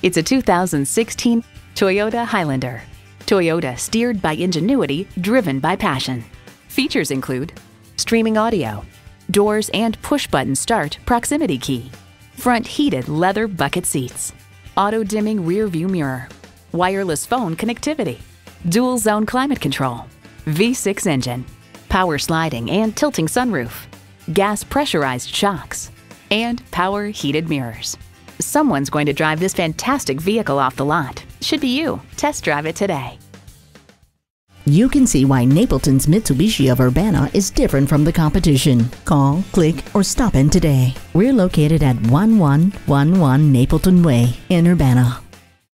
It's a 2016 Toyota Highlander. Toyota steered by ingenuity, driven by passion. Features include streaming audio, doors and push-button start proximity key, front heated leather bucket seats, auto dimming rear view mirror, wireless phone connectivity, dual zone climate control, V6 engine, power sliding and tilting sunroof, gas pressurized shocks, and power heated mirrors. Someone's going to drive this fantastic vehicle off the lot. Should be you. Test drive it today. You can see why Napleton's Mitsubishi of Urbana is different from the competition. Call, click, or stop in today. We're located at 1111 Napleton Way in Urbana.